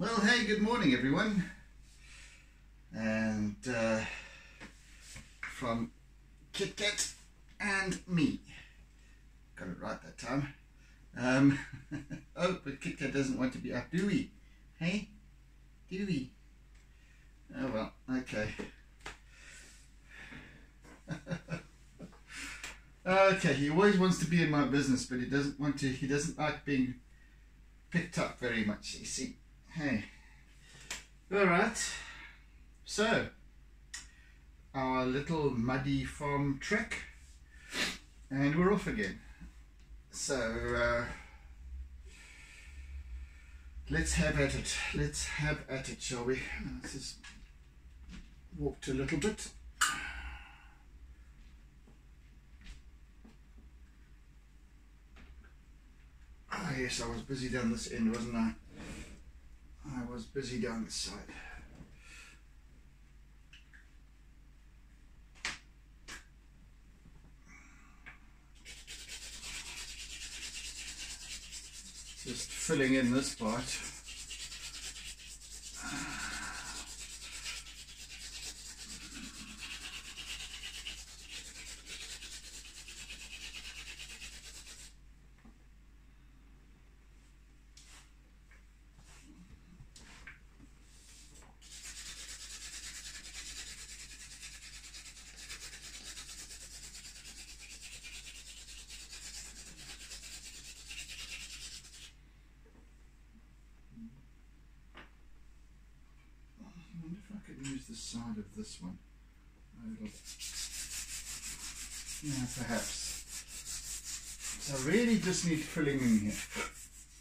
Well, hey, good morning, everyone. And uh, from Kit Kat and me. Got it right that time. Um, oh, but Kit Kat doesn't want to be up, do we? Hey? Do we? Oh, well, okay. okay, he always wants to be in my business, but he doesn't want to, he doesn't like being picked up very much, you see. Hey. Alright. So, our little muddy farm trek. And we're off again. So, uh, let's have at it. Let's have at it, shall we? Let's just walked a little bit. Ah, yes, I was busy down this end, wasn't I? I was busy down this side. Just filling in this part. I wonder if I could use the side of this one. Yeah, perhaps. So I really just need filling in here.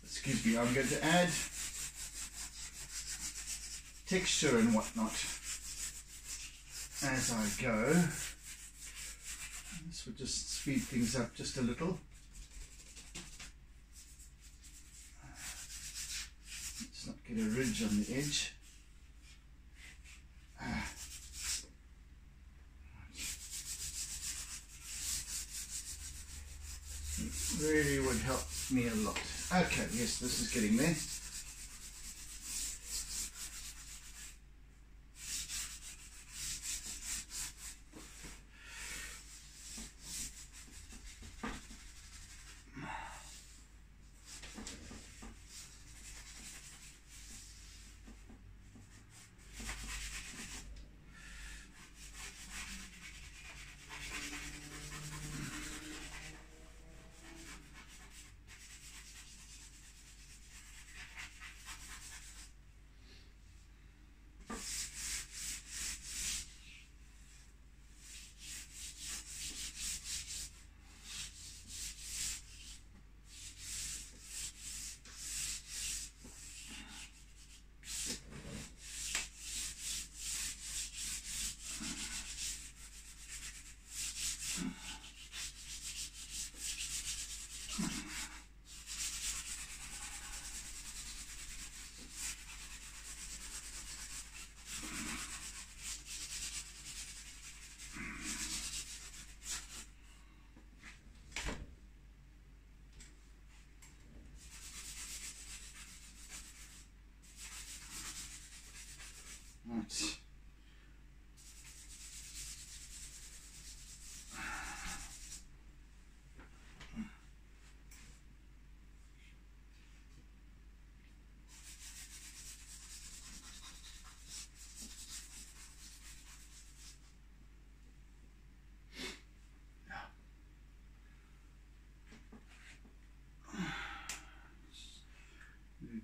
Excuse me, I'm going to add texture and whatnot as I go. This would just speed things up just a little. Let's not get a ridge on the edge. Really would help me a lot. Okay, yes, this is getting there.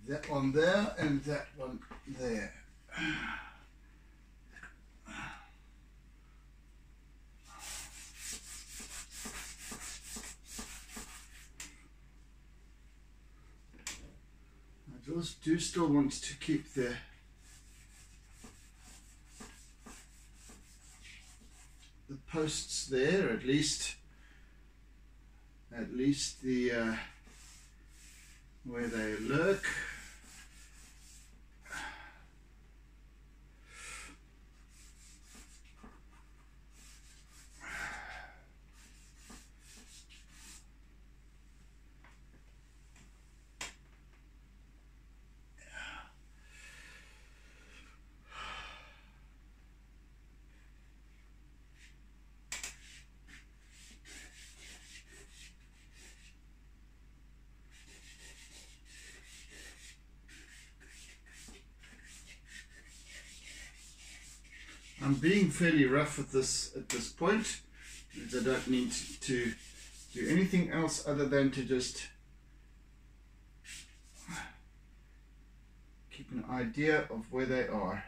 That one there and that one there. I just do still want to keep the the posts there at least at least the uh, where they lurk being fairly rough with this at this point. I don't need to do anything else other than to just keep an idea of where they are.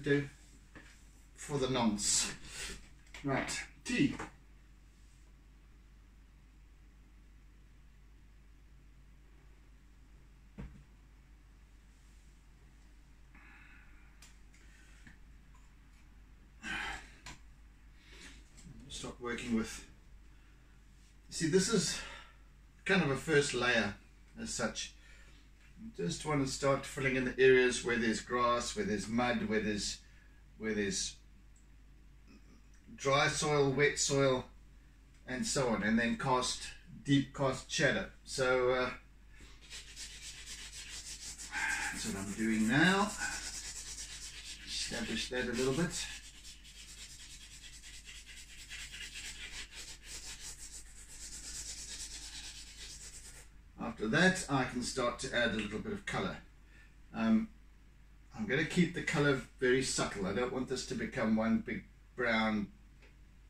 Do for the nonce. Right, T. Stop working with. See, this is kind of a first layer as such. Just want to start filling in the areas where there's grass, where there's mud, where there's where there's dry soil, wet soil, and so on, and then cast deep cast shadow. So uh, that's what I'm doing now. Establish that a little bit. After that, I can start to add a little bit of color. Um, I'm going to keep the color very subtle. I don't want this to become one big brown,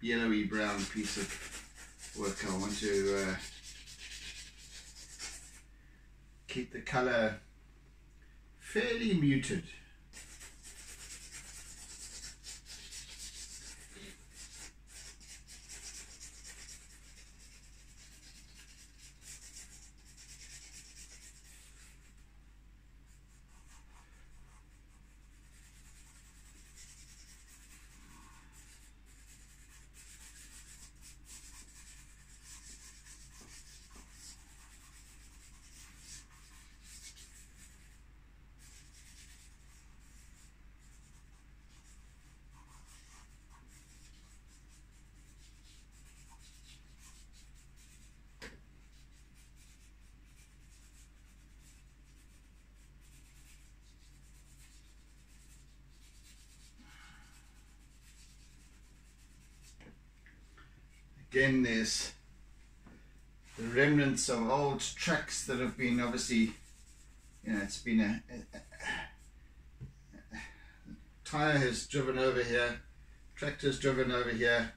yellowy brown piece of work. I want to uh, keep the color fairly muted. Again there's the remnants of old tracks that have been obviously you know it's been a, a, a, a tire has driven over here tractor's driven over here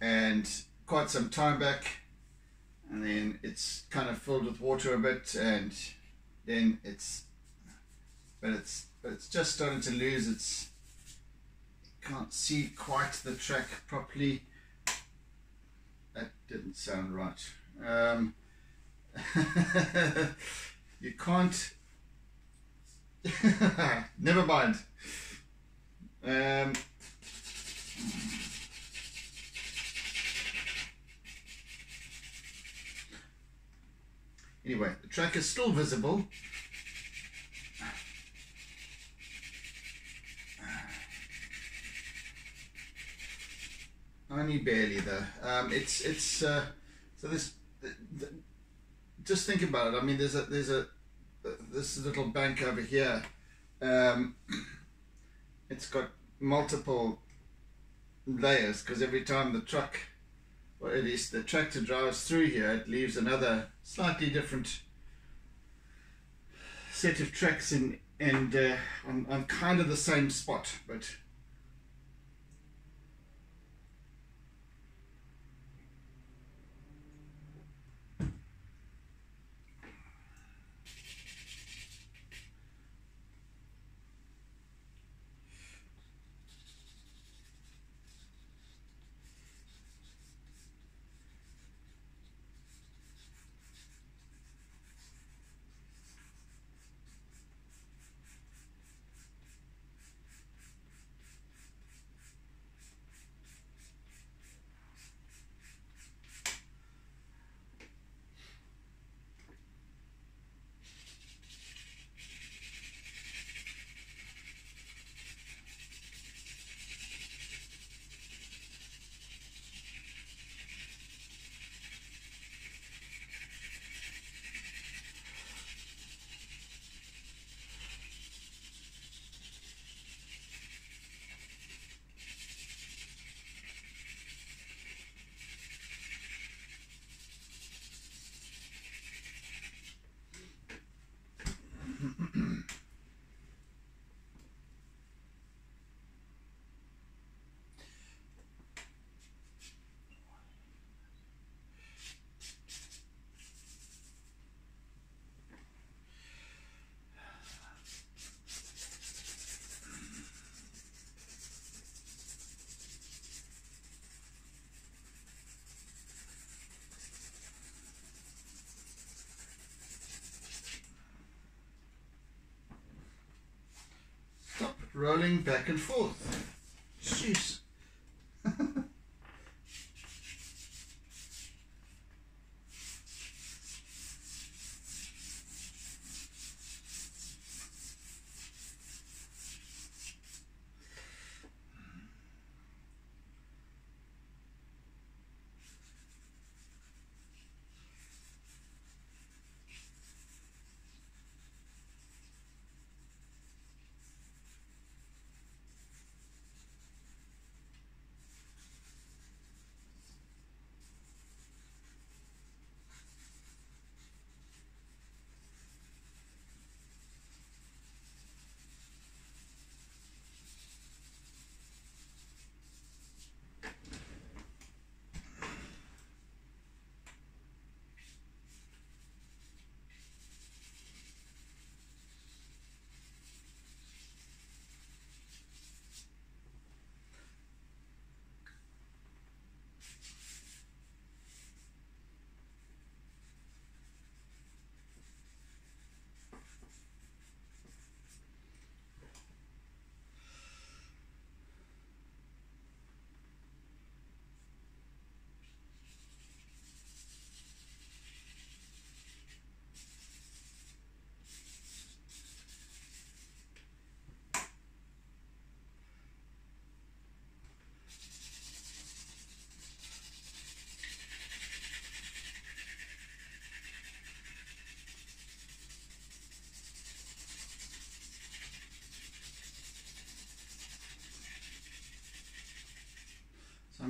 and quite some time back and then it's kind of filled with water a bit and then it's but it's but it's just starting to lose its can't see quite the track properly that didn't sound right. Um, you can't. Never mind. Um, anyway, the track is still visible. Only barely though. Um, it's it's uh, so this. The, the, just think about it. I mean, there's a there's a this little bank over here. Um, it's got multiple layers because every time the truck, or at least the tractor drives through here, it leaves another slightly different set of tracks in and uh, on, on kind of the same spot, but rolling back and forth. Jeez.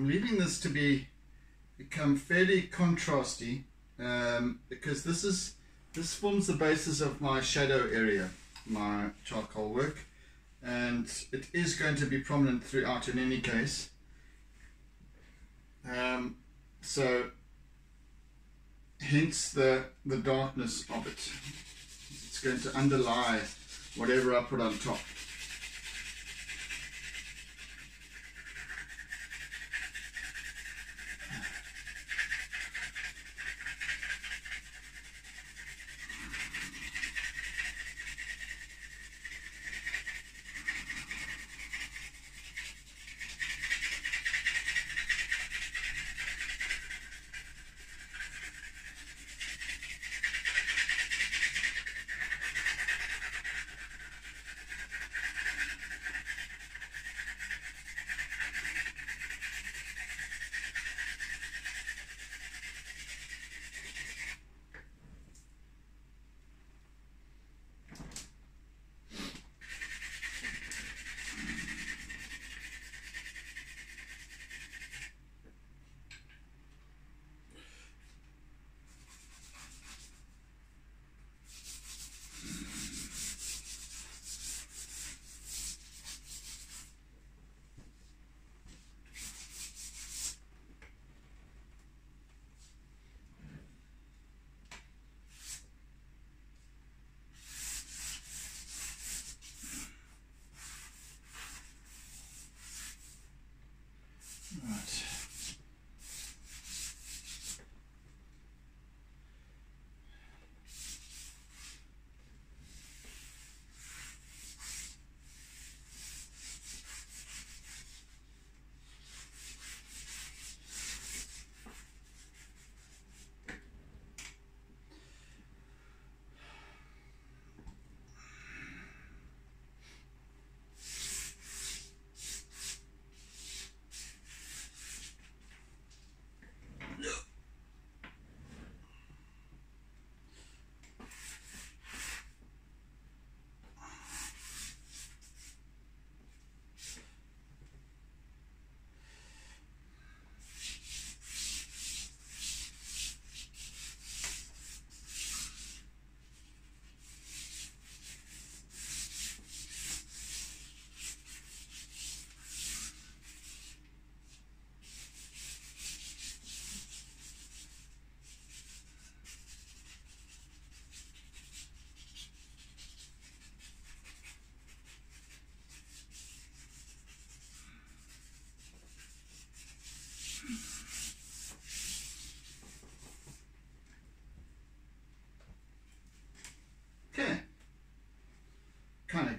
I'm leaving this to be become fairly contrasty um, because this is this forms the basis of my shadow area, my charcoal work, and it is going to be prominent throughout in any case. Um, so hence the the darkness of it. It's going to underlie whatever I put on top.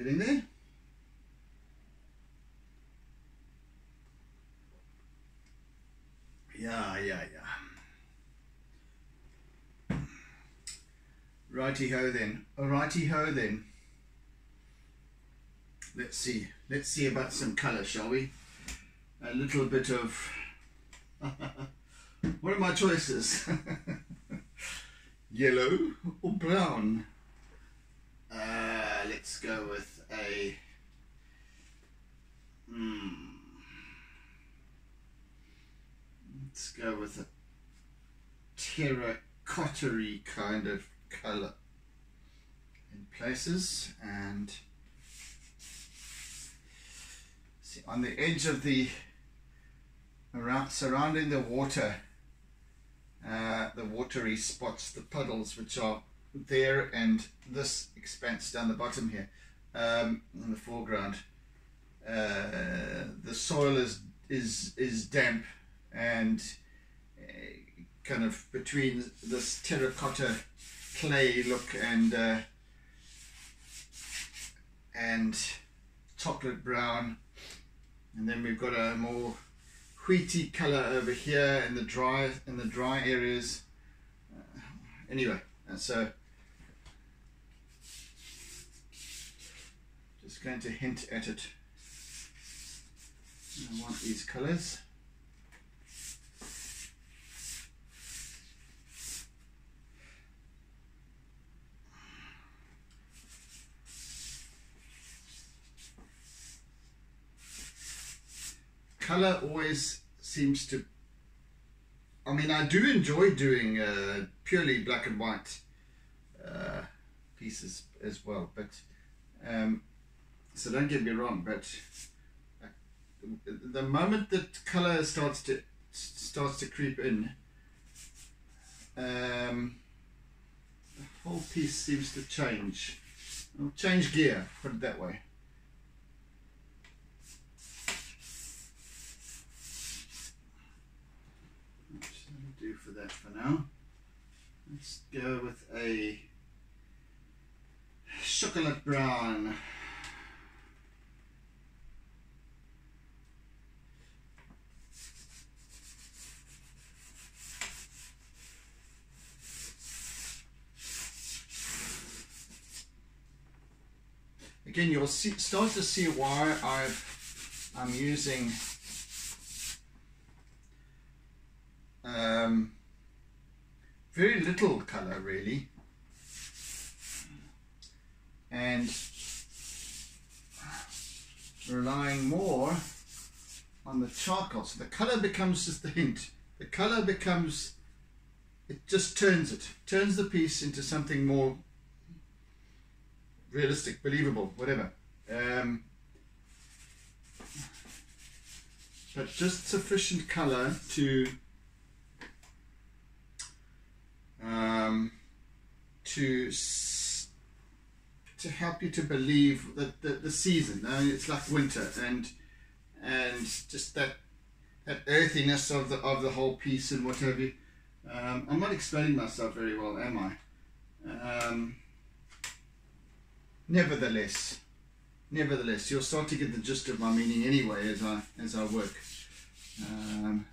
getting there. Yeah, yeah, yeah. Righty ho then. Oh, righty ho then. Let's see. Let's see about some colour, shall we? A little bit of. what are my choices? Yellow or brown? Let's go with a terracotta kind of colour in places and see on the edge of the around surrounding the water uh, the watery spots the puddles which are there and this expanse down the bottom here um, in the foreground uh, the soil is is is damp and uh, kind of between this terracotta clay look and uh, and chocolate brown. And then we've got a more wheaty color over here in the dry in the dry areas. Uh, anyway and so just going to hint at it. I want these colors color always seems to I mean I do enjoy doing uh, purely black and white uh, pieces as well but um, so don't get me wrong but uh, the moment that color starts to starts to creep in um, the whole piece seems to change. I'll change gear put it that way for that for now. Let's go with a chocolate brown. Again, you'll see, start to see why I've, I'm using um, very little color really. And relying more on the charcoal. So the color becomes just the hint. The color becomes it just turns it. Turns the piece into something more realistic believable whatever. Um, but just sufficient color to um, to to help you to believe that the, the season. I mean, it's like winter, and and just that that earthiness of the of the whole piece and whatever. Um, I'm not explaining myself very well, am I? Um, nevertheless, nevertheless, you'll start to get the gist of my meaning anyway as I as I work. Um,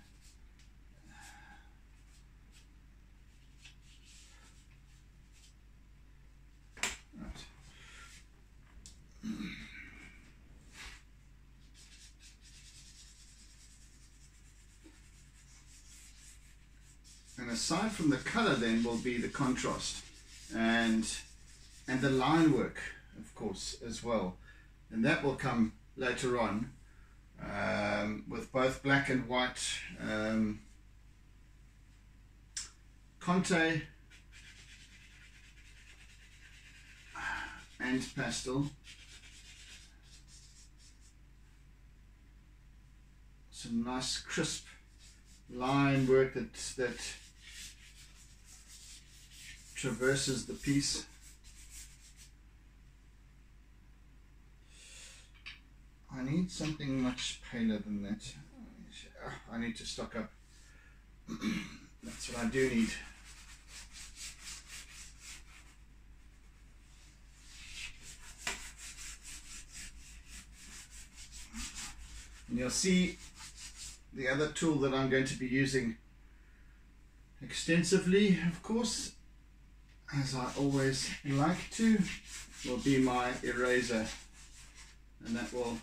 And aside from the color then will be the contrast and and the line work of course as well. And that will come later on um, with both black and white um, Conte and pastel. Some nice crisp line work that that traverses the piece. I need something much paler than that. I need to stock up. That's what I do need. And you'll see the other tool that I'm going to be using extensively, of course, as I always like to, will be my eraser. And that will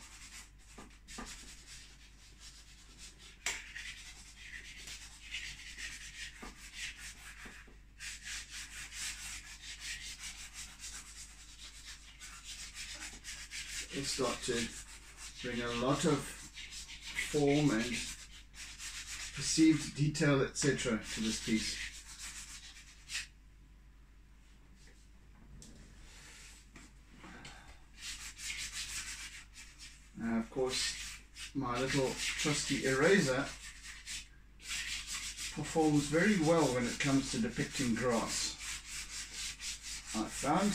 it'll start to bring a lot of form and perceived detail, etc., to this piece. And of course, my little trusty eraser performs very well when it comes to depicting grass. I found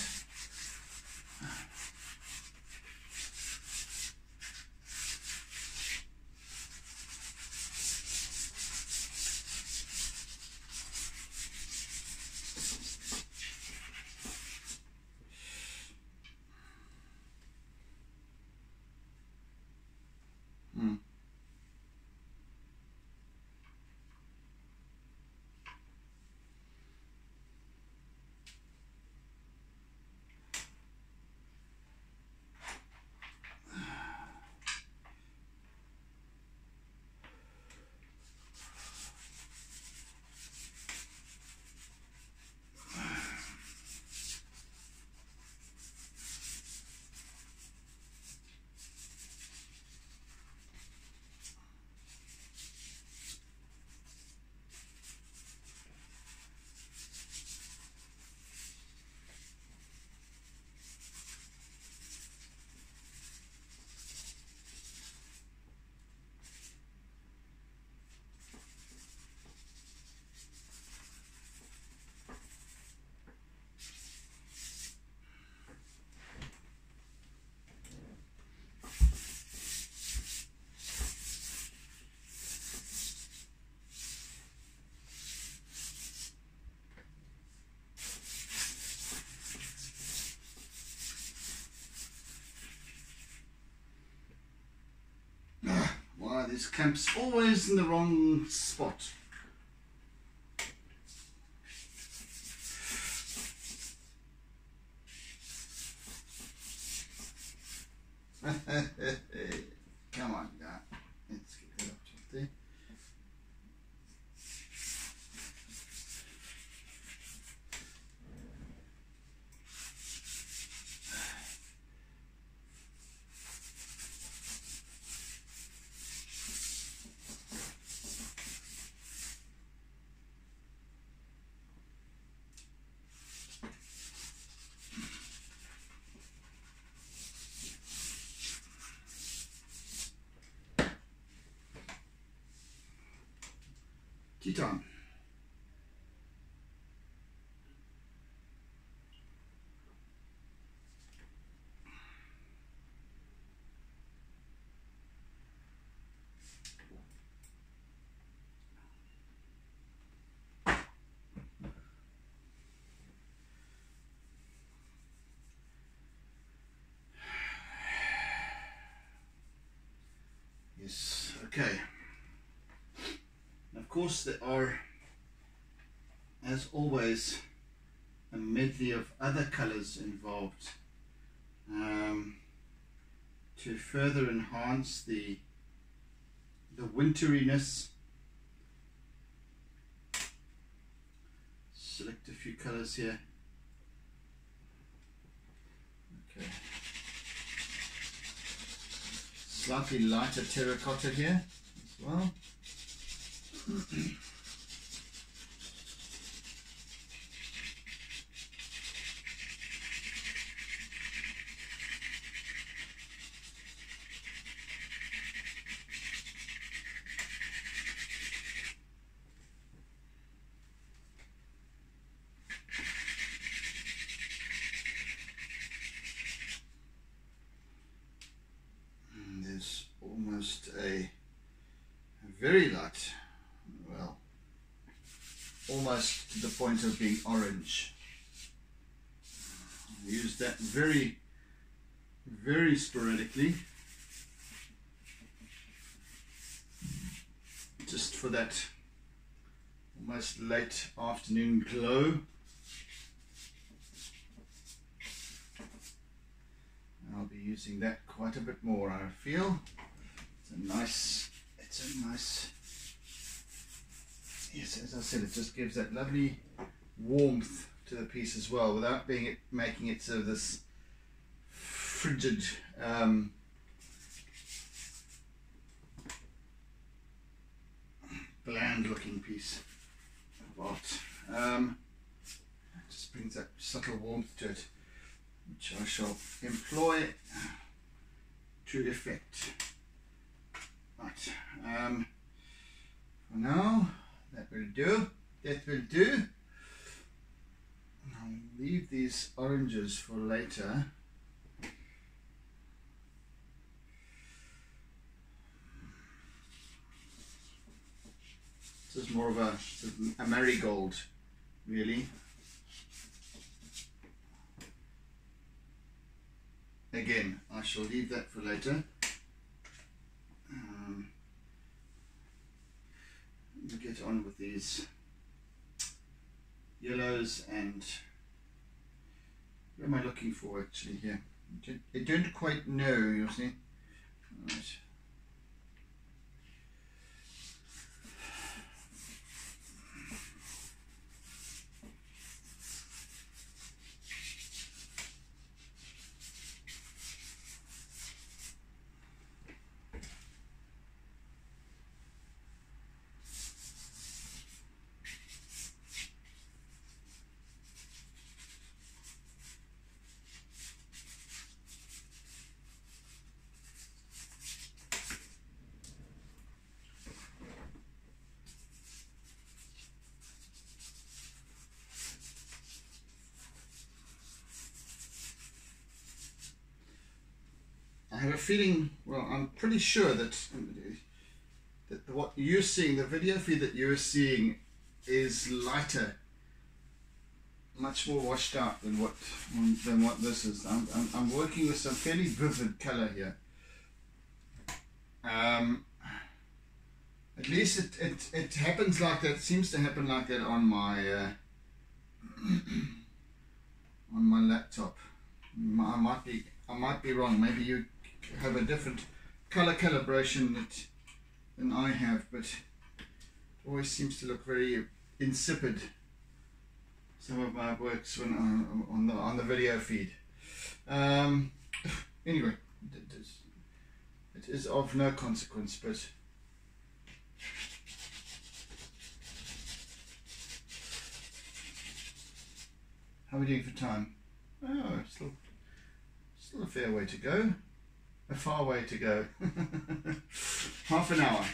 camp's always in the wrong spot. Come on, guy. Let's get that up there. Time. Yes, okay. Course, there are, as always, a medley of other colors involved um, to further enhance the the winteriness. Select a few colors here. Okay. Slightly lighter terracotta here as well. Mm-hmm. of being orange. I use that very, very sporadically. Just for that almost late afternoon glow. I'll be using that quite a bit more I feel. It's a nice, it's a nice yes as I said it just gives that lovely warmth to the piece as well without being it making it sort of this frigid um, bland looking piece of art. Um, just brings that subtle warmth to it which I shall employ to effect. Right um, for now that will do that will do I'll leave these oranges for later This is more of a, a marigold, really. Again, I shall leave that for later. Get on with these yellows and what am I looking for actually here? I don't quite know, you see. Right. Have a feeling, well, I'm pretty sure that, that what you're seeing, the video feed that you're seeing is lighter, much more washed out than what than what this is. I'm, I'm, I'm working with some fairly vivid color here. Um, at least it, it, it happens like that, seems to happen like that on my uh, on my laptop. I might be I might be wrong. Maybe you have a different color calibration that, than I have, but it always seems to look very insipid. Some of my works when uh, on the on the video feed. Um, anyway, it is, it is of no consequence, but. How are we doing for time? Oh, still, still a fair way to go a far way to go. Half an hour.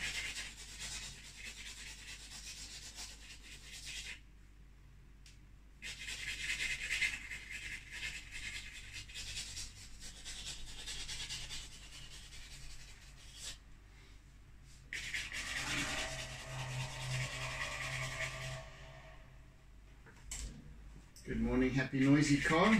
Good morning, happy noisy car.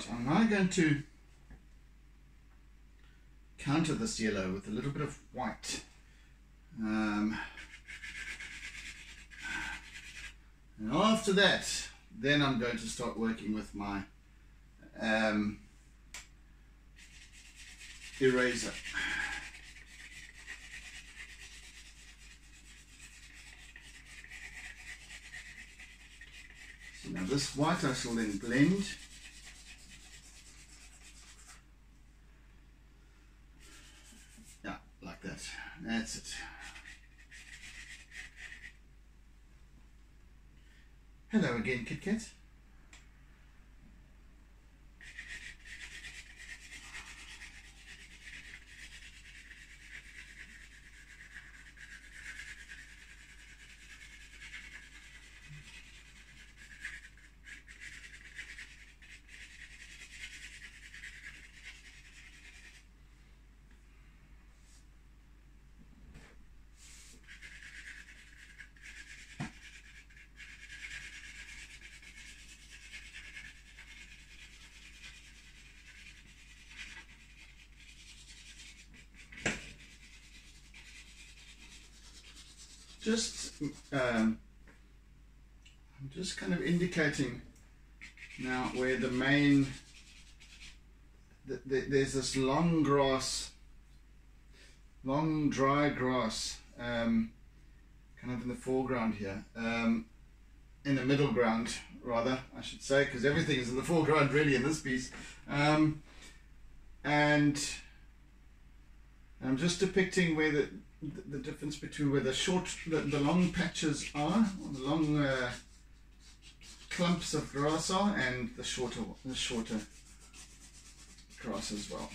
What, I'm now going to counter this yellow with a little bit of white. Um, and after that, then I'm going to start working with my um, eraser. So now this white I shall then blend. Yeah, That's it. Hello again, Kit Kat. just um, I'm just kind of indicating now where the main the, the, there's this long grass long dry grass um, kind of in the foreground here um, in the middle ground rather I should say because everything is in the foreground really in this piece. Um, and I'm just depicting where the the, difference between where the short, the, the long patches are, the long uh, clumps of grass are, and the shorter, the shorter grass as well.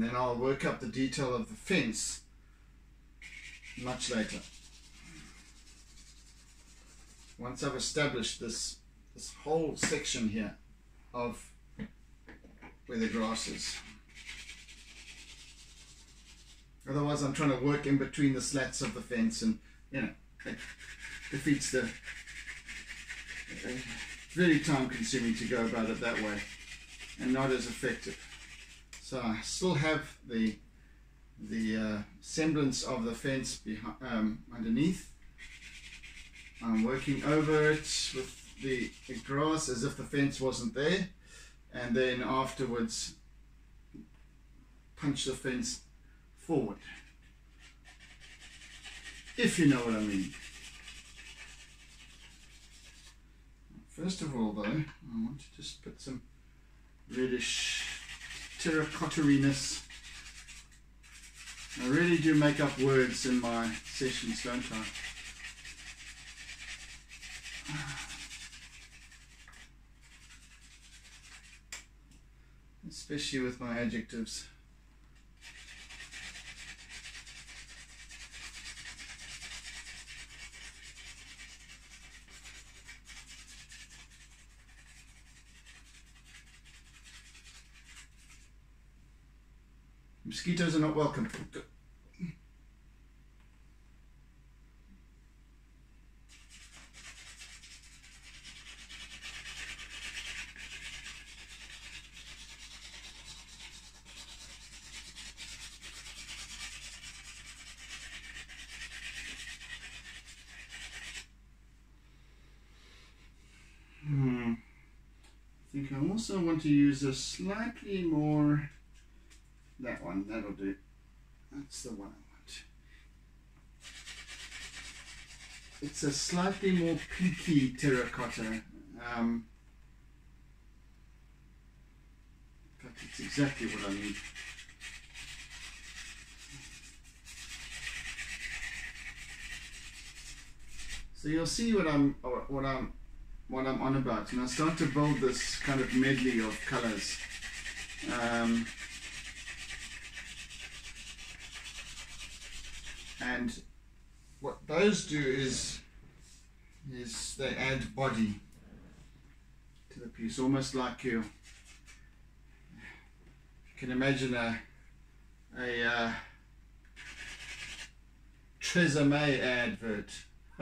And then I'll work up the detail of the fence much later. Once I've established this, this whole section here of where the grass is. Otherwise I'm trying to work in between the slats of the fence and, you know, it defeats the... Uh, very time consuming to go about it that way and not as effective. So I still have the the uh, semblance of the fence um, underneath. I'm working over it with the grass as if the fence wasn't there and then afterwards punch the fence forward. If you know what I mean. First of all though, I want to just put some reddish terracottainess. I really do make up words in my sessions, don't I? Especially with my adjectives. Mosquitoes are not welcome. Hmm. I think I also want to use a slightly more one, that'll do. That's the one I want. It's a slightly more peaky terracotta. Um, but it's exactly what I need. So you'll see what I'm what I'm what I'm on about, and I start to build this kind of medley of colours. Um, and what those do is is they add body to the piece, almost like you, you can imagine a a uh, Tresemme advert.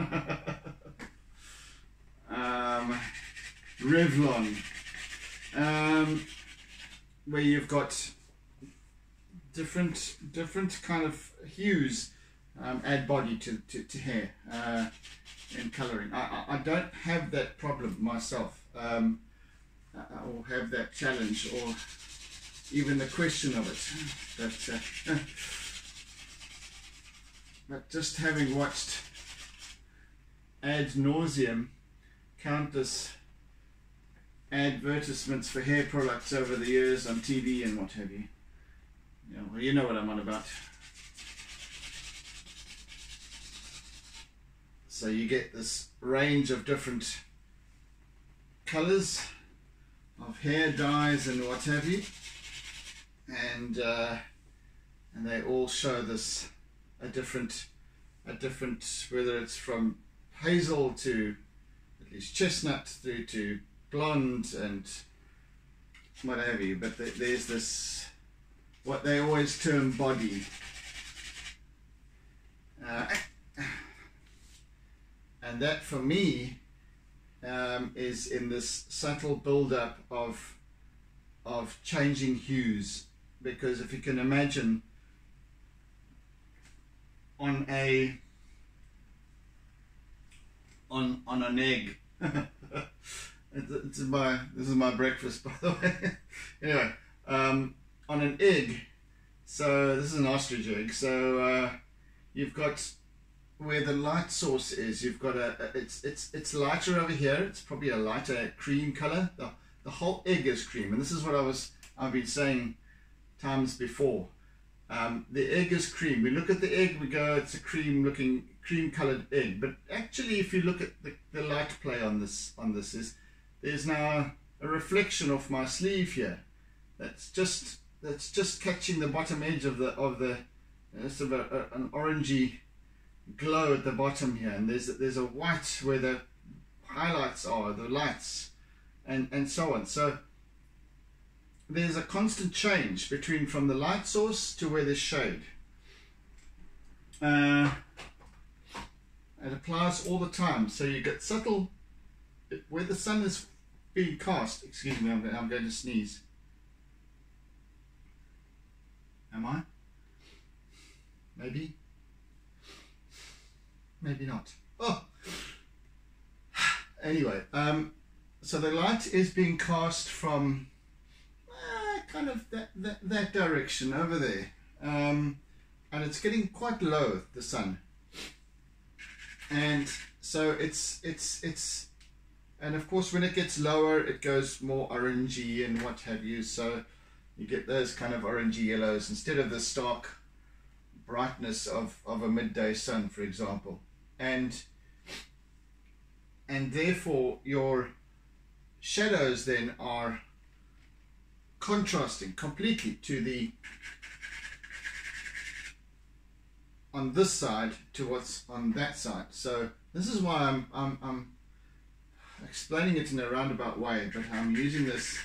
um, Revlon, um, where you've got different different kind of hues um, add body to, to, to hair uh, in colouring. I, I, don't have that problem myself um, uh, or have that challenge or even the question of it. But, uh, but just having watched ad nauseum countless advertisements for hair products over the years on TV and what have you. You know, you know what I'm on about. So you get this range of different colors of hair dyes and what have you, and uh, and they all show this a different a different whether it's from hazel to at least chestnut through to blonde and what have you. But there's this what they always term body. Uh, and that for me um, is in this subtle build-up of of changing hues. Because if you can imagine on a on on an egg. It's, my this is my breakfast by the way. Anyway um, on an egg so this is an ostrich egg so uh, you've got where the light source is, you've got a, it's it's it's lighter over here. It's probably a lighter cream color. The, the whole egg is cream, and this is what I was I've been saying times before. Um, the egg is cream. We look at the egg, we go, it's a cream looking, cream colored egg. But actually, if you look at the, the light play on this, on this is, there's now a reflection off my sleeve here. That's just, that's just catching the bottom edge of the, of the, uh, sort of a, a, an orangey glow at the bottom here and there's there's a white where the highlights are the lights and and so on. So there's a constant change between from the light source to where there's shade. Uh, it applies all the time. So you get subtle where the sun is being cast excuse me I'm, I'm going to sneeze. Am I? Maybe maybe not. Oh. Anyway, um, so the light is being cast from uh, kind of that, that, that direction over there. Um, and it's getting quite low, the sun. And so it's, it's, it's, and of course when it gets lower, it goes more orangey and what have you. So you get those kind of orangey yellows instead of the stark brightness of, of a midday sun, for example and and therefore your shadows then are contrasting completely to the on this side to what's on that side. So this is why I'm, I'm, I'm explaining it in a roundabout way but I'm using this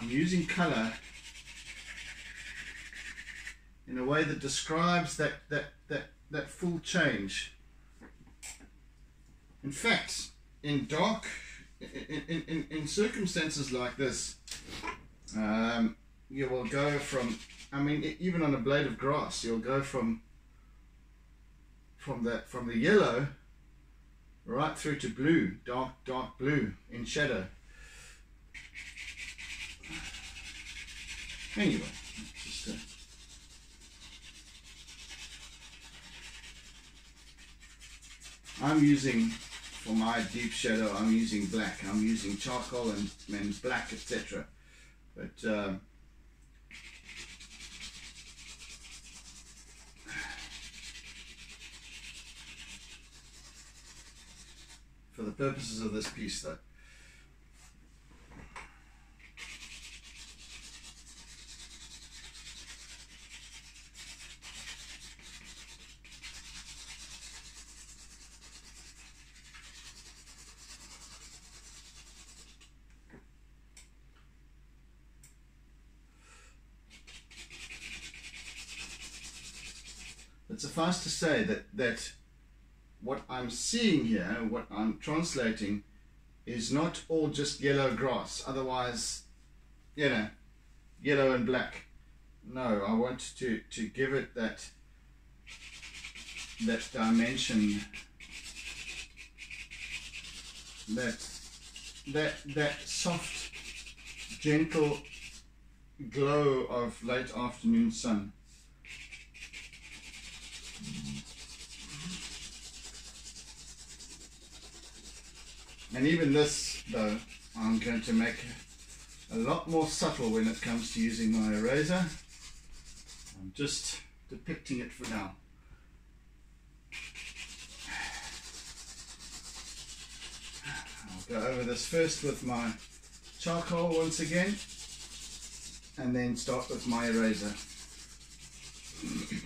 I'm using color in a way that describes that, that, that, that full change. In fact, in dark, in, in, in circumstances like this, um, you will go from, I mean, even on a blade of grass, you'll go from from the from the yellow right through to blue, dark dark blue in shadow. Anyway, just, uh, I'm using for my deep shadow I'm using black. I'm using charcoal and, and black etc but uh, for the purposes of this piece though But suffice to say that, that what I'm seeing here, what I'm translating, is not all just yellow grass. Otherwise, you know, yellow and black. No, I want to, to give it that that dimension that that that soft gentle glow of late afternoon sun and even this though I'm going to make a lot more subtle when it comes to using my eraser I'm just depicting it for now I'll go over this first with my charcoal once again and then start with my eraser.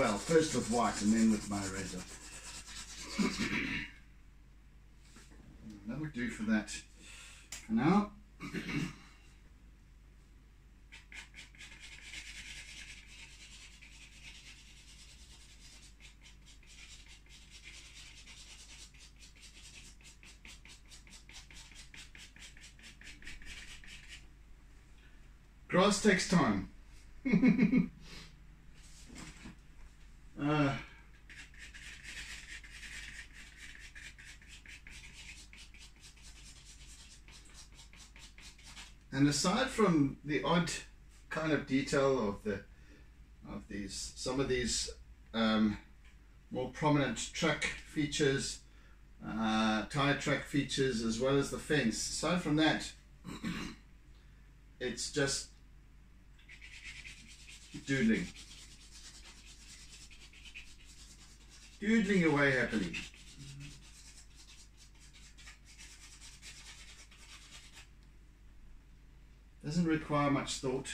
Well, first with white and then with my razor. that would do for that for now. Grass takes time. Uh, and aside from the odd kind of detail of the of these some of these um, more prominent track features uh, tire track features as well as the fence aside from that it's just doodling doodling away happily. Require much thought.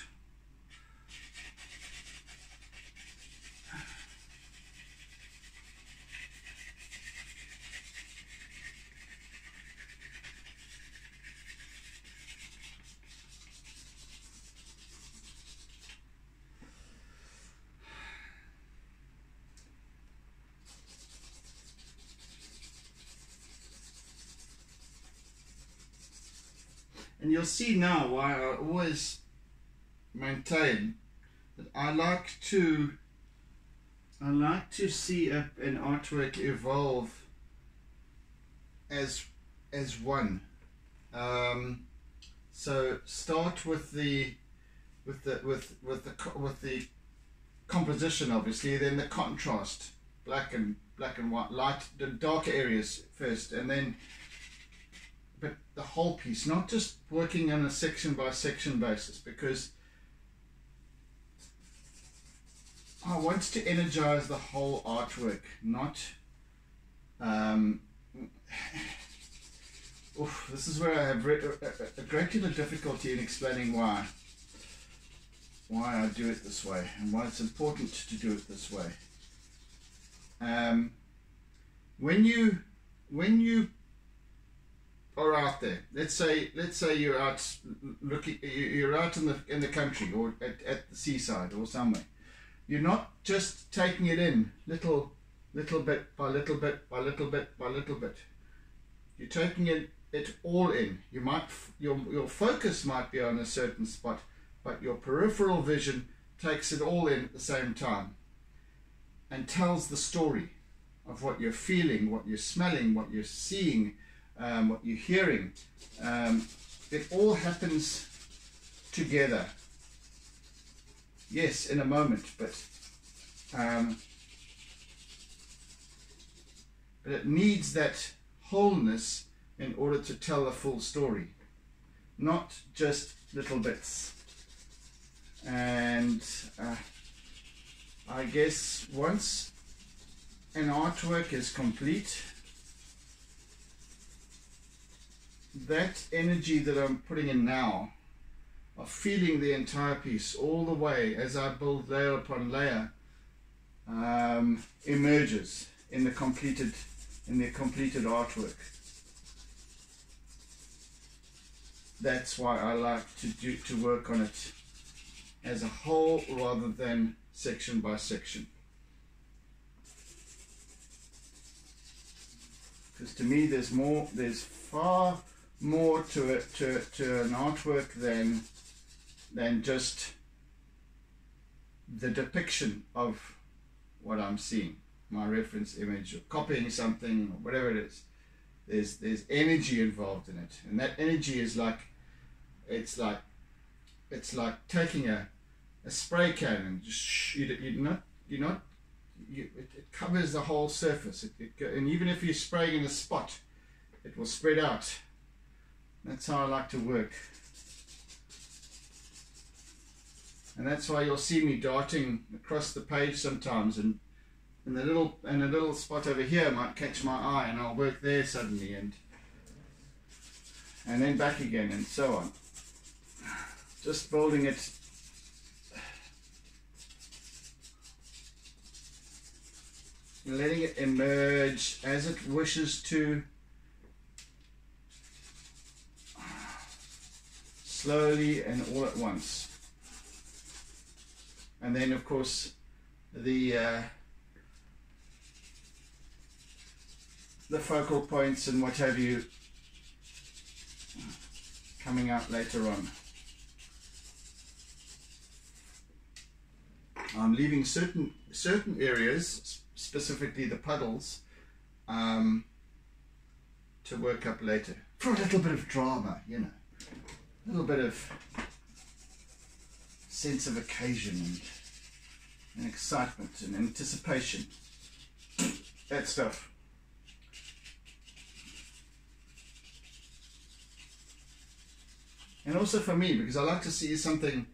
And you'll see now why I always maintain that I like to I like to see a, an artwork evolve as as one. Um, so start with the with the with with the with the composition obviously, then the contrast, black and black and white, light the darker areas first, and then but the whole piece, not just working on a section by section basis, because I want to energize the whole artwork, not. Um, oof, this is where I have a, great deal of difficulty in explaining why. Why I do it this way and why it's important to do it this way. Um, when you when you are out there. Let's say let's say you're out looking you're out in the in the country or at, at the seaside or somewhere. You're not just taking it in little little bit by little bit by little bit by little bit. You're taking it it all in. You might your your focus might be on a certain spot, but your peripheral vision takes it all in at the same time and tells the story of what you're feeling, what you're smelling, what you're seeing, um, what you're hearing, um, it all happens together. Yes, in a moment, but um, but it needs that wholeness in order to tell a full story, not just little bits. And uh, I guess once an artwork is complete, that energy that I'm putting in now of feeling the entire piece all the way as I build layer upon layer um, emerges in the completed in the completed artwork. That's why I like to do to work on it as a whole rather than section by section. Because to me, there's more. There's far more to it to to an artwork than than just the depiction of what I'm seeing, my reference image, or copying something, or whatever it is. There's there's energy involved in it, and that energy is like, it's like, it's like taking a, a spray can and just you, you're not you're not you, it, it covers the whole surface. It, it, and even if you're spraying in a spot, it will spread out. That's how I like to work. And that's why you'll see me darting across the page sometimes and and the little and a little spot over here might catch my eye and I'll work there suddenly and and then back again and so on. Just building it letting it emerge as it wishes to slowly and all at once. And then of course the uh, the focal points and what have you coming out later on. I'm leaving certain certain areas, specifically the puddles, um, to work up later. For a little bit of drama, you know, a little bit of sense of occasion and, and excitement and anticipation. That stuff. And also for me, because I like to see something,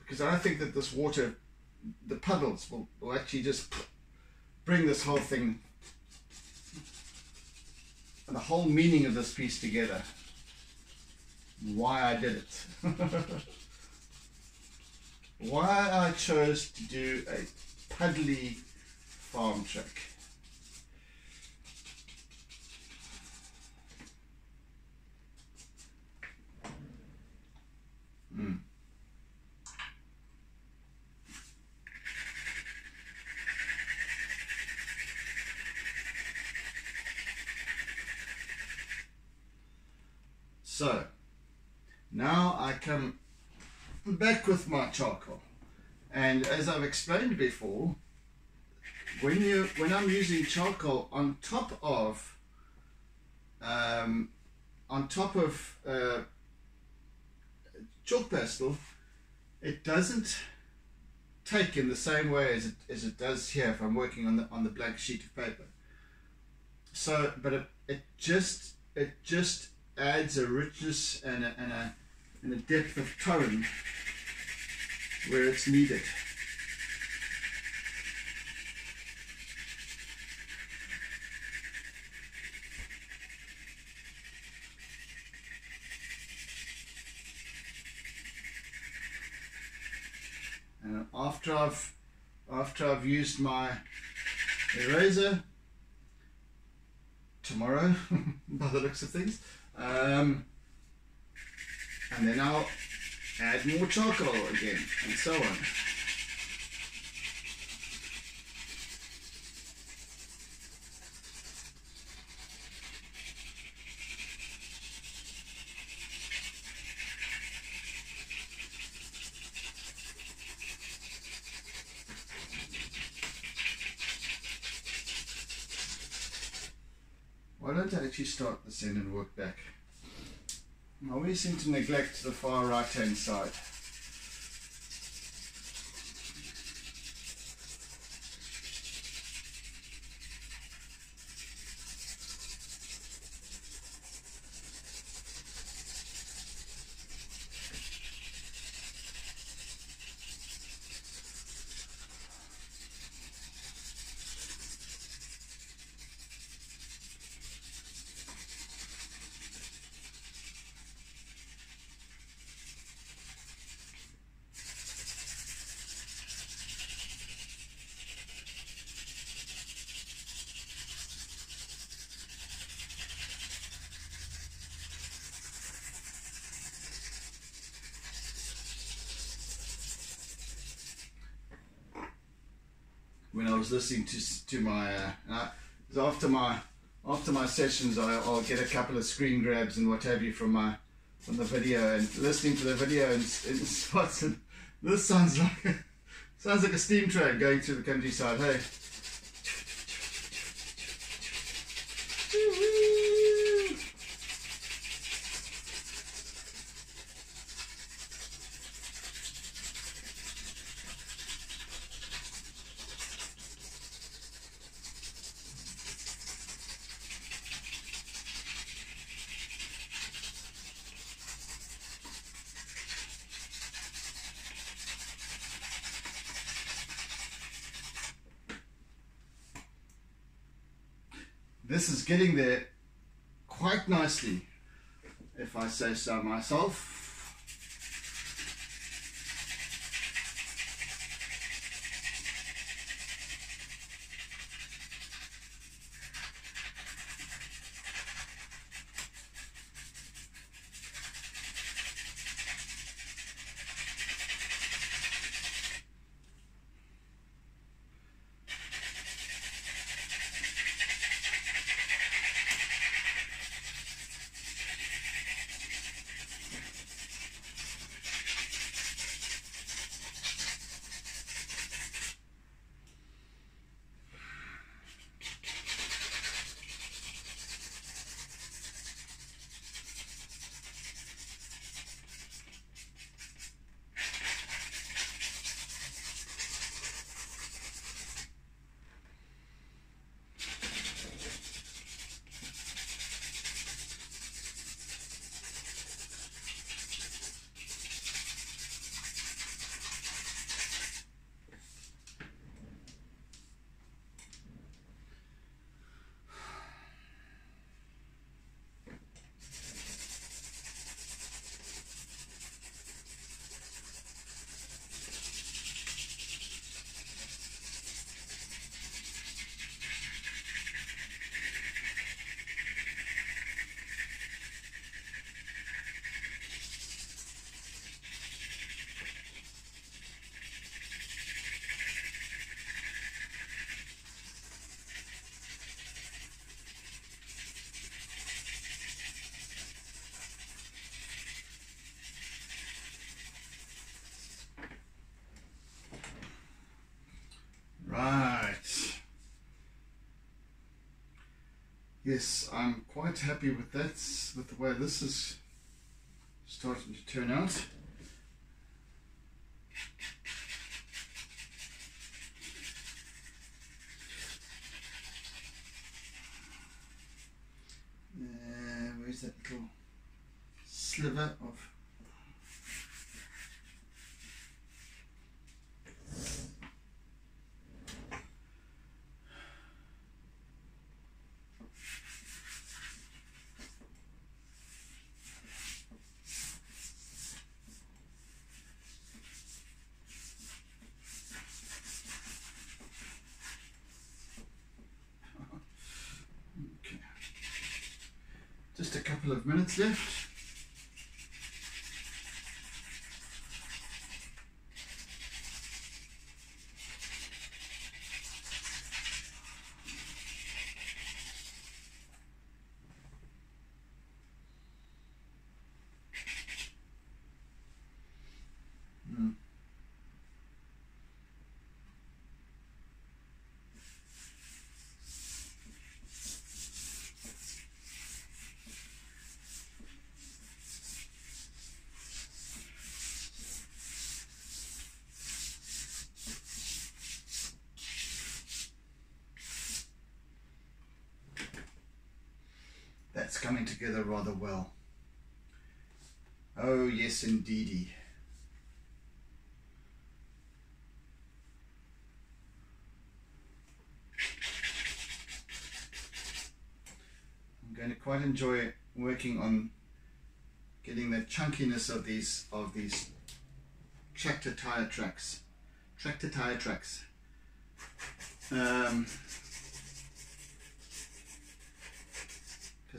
because I think that this water, the puddles, will, will actually just bring this whole thing, and the whole meaning of this piece together. Why I did it. why I chose to do a puddly farm track. Mm. So, now I come back with my charcoal. And as I've explained before, when you when I'm using charcoal on top of um, on top of uh, chalk pastel, it doesn't take in the same way as it, as it does here if I'm working on the on the blank sheet of paper. So, but it, it just it just adds a richness and a, and a and a depth of tone where it's needed. And after I've after I've used my eraser tomorrow, by the looks of things, um, and then I'll add more charcoal again, and so on. Why don't I actually start this end and work back? I always seem to neglect the far right hand side. Was listening to to my uh, I, after my after my sessions, I, I'll get a couple of screen grabs and what have you from my from the video and listening to the video and, and spots. And this sounds like a, sounds like a steam train going through the countryside. Hey. this is getting there quite nicely, if I say so myself. Yes, I'm quite happy with that, with the way this is starting to turn out. Uh, where's that little sliver of Just a couple coming together rather well. Oh, yes, indeedy. I'm going to quite enjoy working on getting the chunkiness of these of these tractor tire tracks. Tractor tire tracks. Um,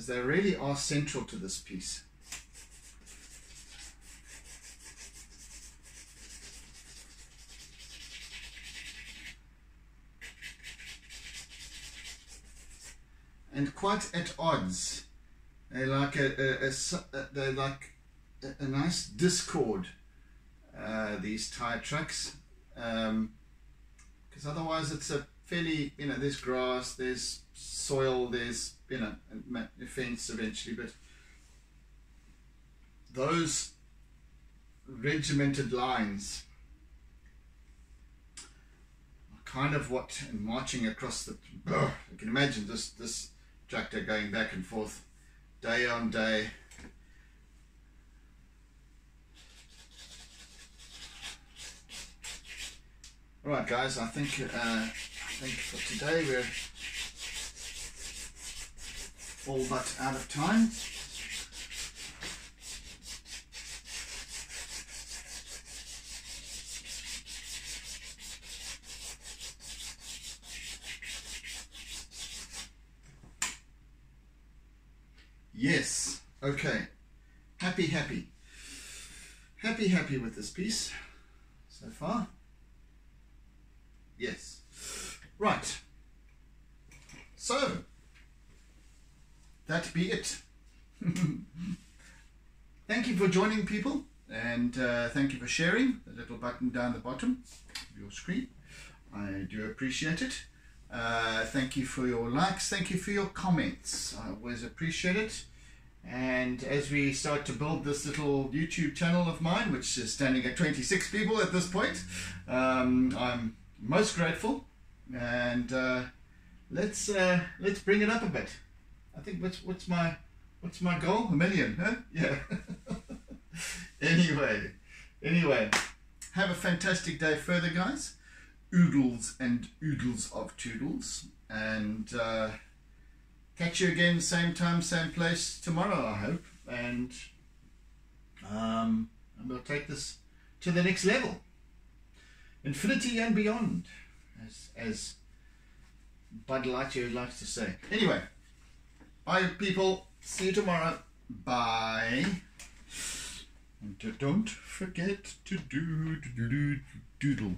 they really are central to this piece. And quite at odds. They like a, a, a they like a, a nice discord. Uh, these tire tracks, because um, otherwise it's a fairly you know there's grass, there's soil, there's you know a fence eventually, but those regimented lines are kind of what and marching across the you can imagine this this tractor going back and forth day on day. All right guys I think uh, I think for today we're all but out of time Yes. Okay. Happy, happy. Happy, happy with this piece so far. Yes. Right. So, that be it. thank you for joining people and uh, thank you for sharing the little button down the bottom of your screen. I do appreciate it. Uh, thank you for your likes. Thank you for your comments. I always appreciate it. And as we start to build this little YouTube channel of mine, which is standing at 26 people at this point, um, I'm most grateful. And uh, let's uh, let's bring it up a bit. I think what's what's my what's my goal? A million, huh? Yeah. anyway, anyway, have a fantastic day further, guys. Oodles and oodles of toodles, and. Uh, catch you again, same time, same place tomorrow, I hope. And, um, and we'll take this to the next level. Infinity and beyond, as, as Buzz Lightyear likes to say. Anyway, bye people. See you tomorrow. Bye. And don't forget to do doodle.